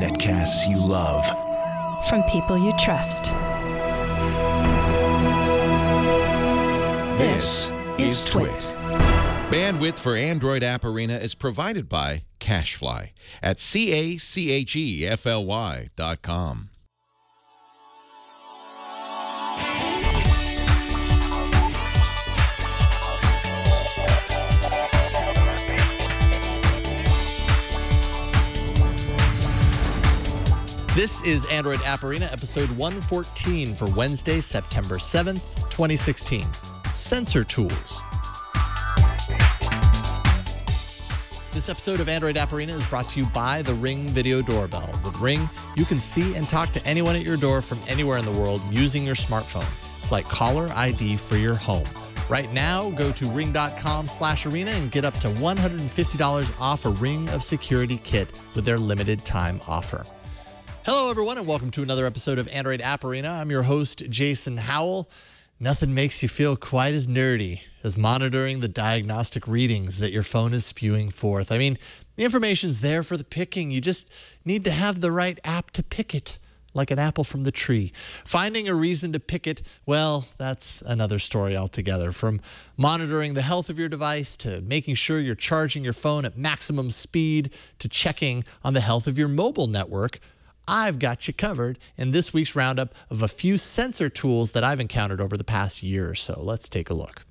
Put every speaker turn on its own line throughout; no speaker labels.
Netcasts you love.
From people you trust.
This is Twit.
Bandwidth for Android App Arena is provided by CacheFly at C-A-C-H-E-F-L-Y dot com.
This is Android App Arena, episode 114 for Wednesday, September 7th, 2016. Sensor Tools. This episode of Android App Arena is brought to you by the Ring Video Doorbell. With Ring, you can see and talk to anyone at your door from anywhere in the world using your smartphone. It's like caller ID for your home. Right now, go to ring.com slash arena and get up to $150 off a Ring of Security kit with their limited time offer. Hello, everyone, and welcome to another episode of Android App Arena. I'm your host, Jason Howell. Nothing makes you feel quite as nerdy as monitoring the diagnostic readings that your phone is spewing forth. I mean, the information's there for the picking. You just need to have the right app to pick it, like an apple from the tree. Finding a reason to pick it, well, that's another story altogether. From monitoring the health of your device to making sure you're charging your phone at maximum speed to checking on the health of your mobile network. I've got you covered in this week's roundup of a few sensor tools that I've encountered over the past year or so. Let's take a look.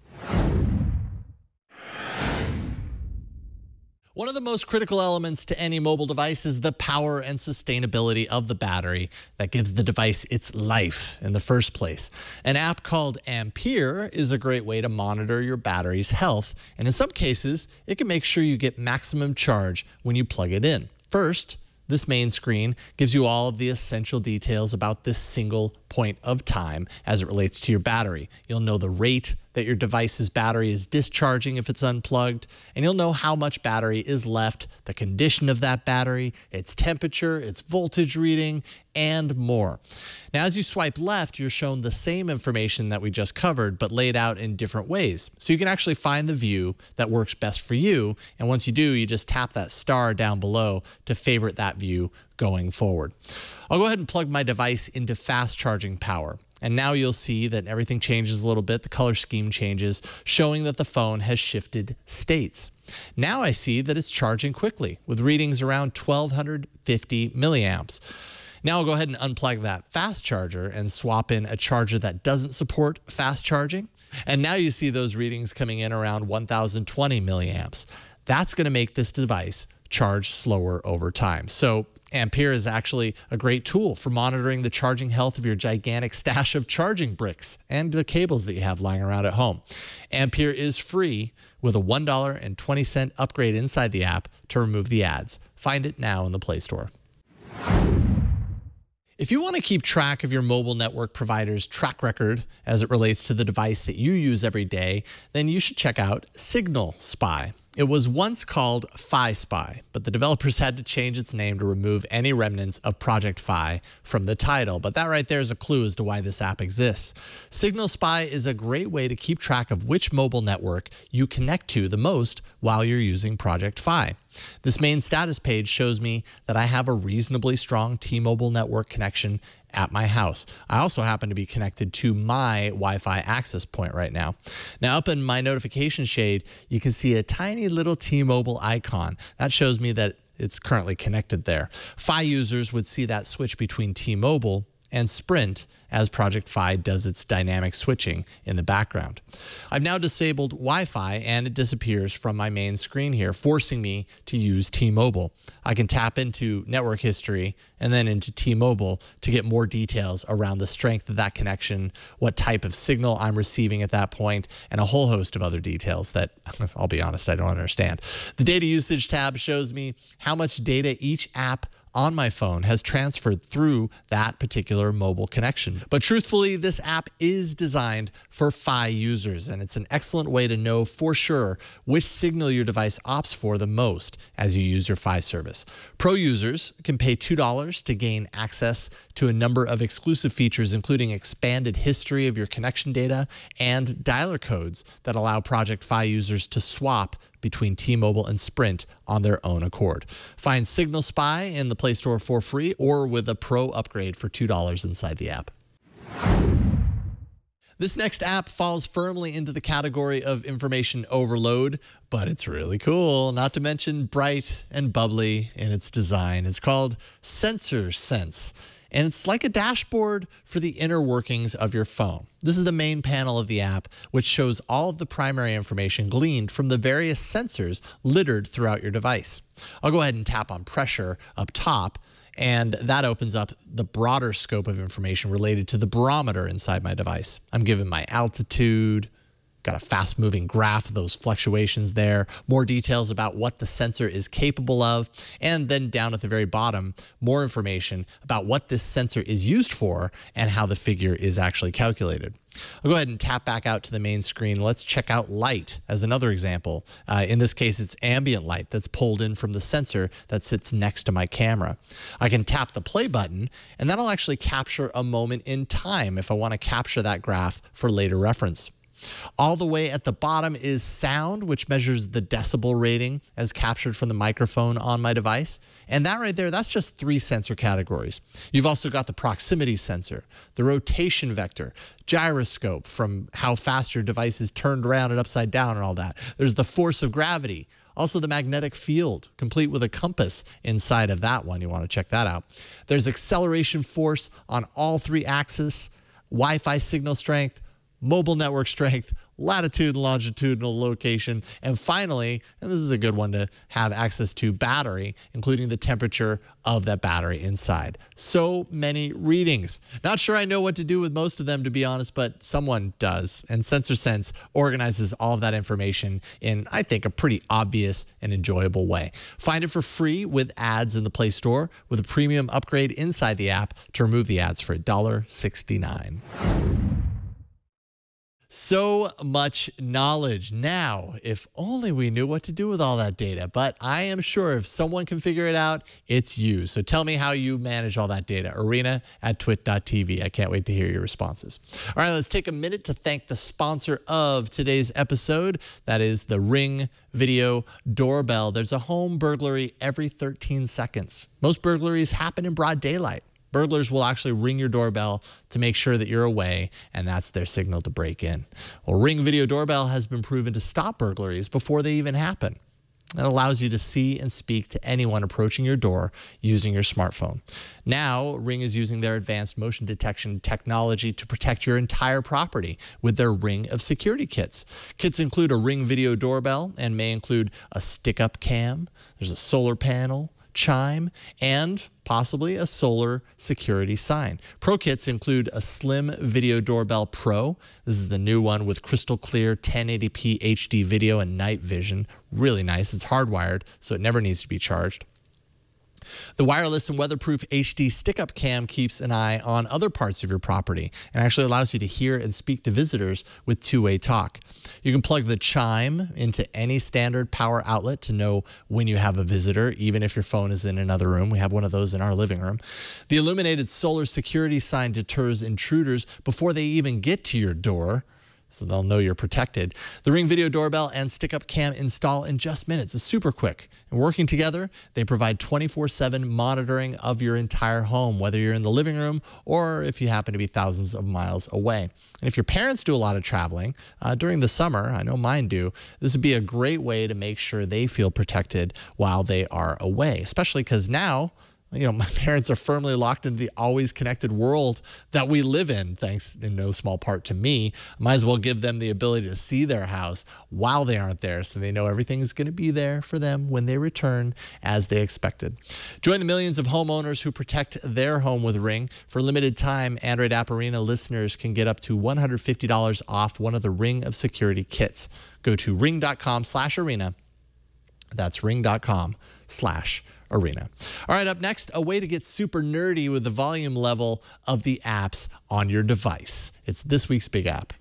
One of the most critical elements to any mobile device is the power and sustainability of the battery that gives the device its life in the first place. An app called Ampere is a great way to monitor your battery's health, and in some cases, it can make sure you get maximum charge when you plug it in. First, this main screen gives you all of the essential details about this single point of time as it relates to your battery. You'll know the rate that your device's battery is discharging if it's unplugged, and you'll know how much battery is left, the condition of that battery, its temperature, its voltage reading, and more. Now, as you swipe left, you're shown the same information that we just covered, but laid out in different ways. So you can actually find the view that works best for you, and once you do, you just tap that star down below to favorite that view going forward. I'll go ahead and plug my device into fast charging power. And now you'll see that everything changes a little bit. The color scheme changes, showing that the phone has shifted states. Now I see that it's charging quickly with readings around 1250 milliamps. Now I'll go ahead and unplug that fast charger and swap in a charger that doesn't support fast charging. And now you see those readings coming in around 1020 milliamps. That's going to make this device charge slower over time. So Ampere is actually a great tool for monitoring the charging health of your gigantic stash of charging bricks and the cables that you have lying around at home. Ampere is free with a $1.20 upgrade inside the app to remove the ads. Find it now in the Play Store. If you want to keep track of your mobile network provider's track record as it relates to the device that you use every day, then you should check out Signal Spy. It was once called Fi Spy, but the developers had to change its name to remove any remnants of Project Fi from the title. But that right there is a clue as to why this app exists. Signal Spy is a great way to keep track of which mobile network you connect to the most while you're using Project Fi. This main status page shows me that I have a reasonably strong T-Mobile network connection at my house. I also happen to be connected to my Wi-Fi access point right now. Now up in my notification shade, you can see a tiny little T-Mobile icon. That shows me that it's currently connected there. Fi users would see that switch between T-Mobile and Sprint as Project Fi does its dynamic switching in the background. I've now disabled Wi-Fi and it disappears from my main screen here, forcing me to use T-Mobile. I can tap into network history and then into T-Mobile to get more details around the strength of that connection, what type of signal I'm receiving at that point, and a whole host of other details that, I'll be honest, I don't understand. The data usage tab shows me how much data each app on my phone has transferred through that particular mobile connection. But truthfully, this app is designed for Fi users, and it's an excellent way to know for sure which signal your device opts for the most as you use your Fi service. Pro users can pay $2 to gain access to a number of exclusive features, including expanded history of your connection data and dialer codes that allow Project Fi users to swap between T-Mobile and Sprint on their own accord. Find Signal Spy in the Play Store for free or with a pro upgrade for $2 inside the app. This next app falls firmly into the category of information overload, but it's really cool, not to mention bright and bubbly in its design. It's called Sensor Sense and it's like a dashboard for the inner workings of your phone. This is the main panel of the app, which shows all of the primary information gleaned from the various sensors littered throughout your device. I'll go ahead and tap on pressure up top, and that opens up the broader scope of information related to the barometer inside my device. I'm given my altitude, Got a fast moving graph of those fluctuations there, more details about what the sensor is capable of, and then down at the very bottom, more information about what this sensor is used for and how the figure is actually calculated. I'll go ahead and tap back out to the main screen. Let's check out light as another example. Uh, in this case, it's ambient light that's pulled in from the sensor that sits next to my camera. I can tap the play button, and that'll actually capture a moment in time if I want to capture that graph for later reference. All the way at the bottom is sound, which measures the decibel rating as captured from the microphone on my device. And that right there, that's just three sensor categories. You've also got the proximity sensor, the rotation vector, gyroscope from how fast your device is turned around and upside down and all that. There's the force of gravity, also, the magnetic field, complete with a compass inside of that one. You want to check that out. There's acceleration force on all three axes, Wi Fi signal strength, mobile network strength, latitude and longitudinal location, and finally, and this is a good one to have access to battery, including the temperature of that battery inside. So many readings. Not sure I know what to do with most of them, to be honest, but someone does. And Sensor Sense organizes all of that information in, I think, a pretty obvious and enjoyable way. Find it for free with ads in the Play Store with a premium upgrade inside the app to remove the ads for $1.69. So much knowledge. Now, if only we knew what to do with all that data. But I am sure if someone can figure it out, it's you. So tell me how you manage all that data. Arena at twit.tv. I can't wait to hear your responses. All right, let's take a minute to thank the sponsor of today's episode. That is the Ring Video Doorbell. There's a home burglary every 13 seconds. Most burglaries happen in broad daylight. Burglars will actually ring your doorbell to make sure that you're away, and that's their signal to break in. Well, Ring Video Doorbell has been proven to stop burglaries before they even happen. It allows you to see and speak to anyone approaching your door using your smartphone. Now, Ring is using their advanced motion detection technology to protect your entire property with their Ring of security kits. Kits include a Ring video doorbell and may include a stick up cam, there's a solar panel, chime, and possibly a solar security sign. Pro kits include a slim video doorbell pro. This is the new one with crystal clear 1080p HD video and night vision. Really nice. It's hardwired, so it never needs to be charged. The wireless and weatherproof HD stick-up cam keeps an eye on other parts of your property and actually allows you to hear and speak to visitors with two-way talk. You can plug the chime into any standard power outlet to know when you have a visitor, even if your phone is in another room. We have one of those in our living room. The illuminated solar security sign deters intruders before they even get to your door so they'll know you're protected. The Ring Video Doorbell and Stick Up Cam install in just minutes. It's super quick. And working together, they provide 24 7 monitoring of your entire home, whether you're in the living room or if you happen to be thousands of miles away. And if your parents do a lot of traveling uh, during the summer, I know mine do, this would be a great way to make sure they feel protected while they are away, especially because now, you know, my parents are firmly locked into the always connected world that we live in, thanks in no small part to me. Might as well give them the ability to see their house while they aren't there so they know everything is going to be there for them when they return as they expected. Join the millions of homeowners who protect their home with Ring. For limited time, Android App Arena listeners can get up to $150 off one of the Ring of Security kits. Go to ring.com slash arena. That's ring.com slash arena arena. All right, up next, a way to get super nerdy with the volume level of the apps on your device. It's this week's big app.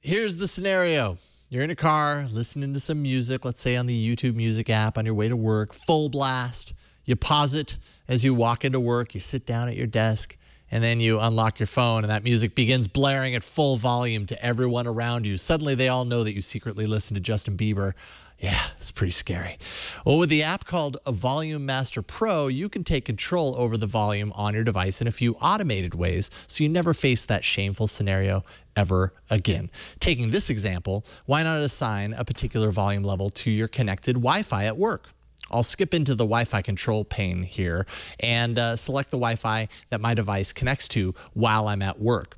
Here's the scenario. You're in a car listening to some music, let's say on the YouTube Music app on your way to work, full blast. You pause it as you walk into work, you sit down at your desk, and then you unlock your phone and that music begins blaring at full volume to everyone around you. Suddenly they all know that you secretly listen to Justin Bieber. Yeah, it's pretty scary. Well, with the app called Volume Master Pro, you can take control over the volume on your device in a few automated ways so you never face that shameful scenario ever again. Taking this example, why not assign a particular volume level to your connected Wi Fi at work? I'll skip into the Wi-Fi control pane here and uh, select the Wi-Fi that my device connects to while I'm at work.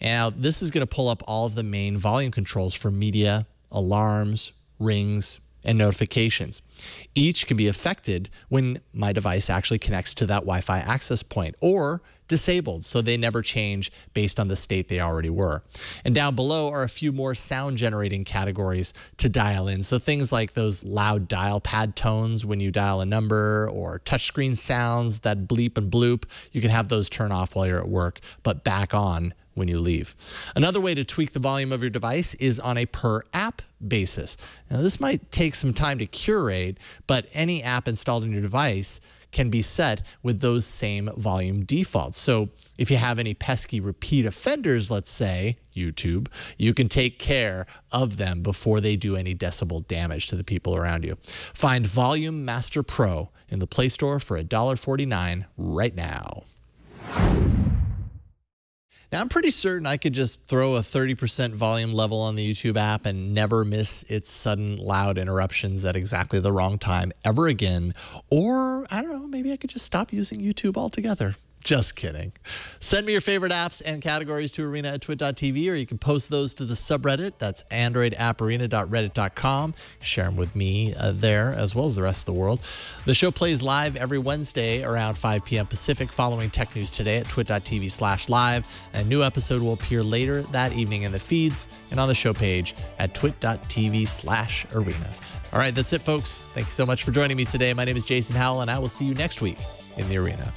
Now, this is going to pull up all of the main volume controls for media, alarms, rings, and notifications. Each can be affected when my device actually connects to that Wi Fi access point or disabled, so they never change based on the state they already were. And down below are a few more sound generating categories to dial in. So things like those loud dial pad tones when you dial a number or touchscreen sounds that bleep and bloop, you can have those turn off while you're at work, but back on when you leave. Another way to tweak the volume of your device is on a per app basis. Now, this might take some time to curate, but any app installed on your device can be set with those same volume defaults. So if you have any pesky repeat offenders, let's say YouTube, you can take care of them before they do any decibel damage to the people around you. Find Volume Master Pro in the Play Store for $1.49 right now. Now, I'm pretty certain I could just throw a 30% volume level on the YouTube app and never miss its sudden loud interruptions at exactly the wrong time ever again. Or, I don't know, maybe I could just stop using YouTube altogether. Just kidding. Send me your favorite apps and categories to arena at twit.tv, or you can post those to the subreddit. That's androidapparena.reddit.com. Share them with me uh, there as well as the rest of the world. The show plays live every Wednesday around 5 p.m. Pacific following Tech News Today at twit.tv slash live. A new episode will appear later that evening in the feeds and on the show page at twit.tv slash arena. All right, that's it, folks. Thank you so much for joining me today. My name is Jason Howell, and I will see you next week in the arena.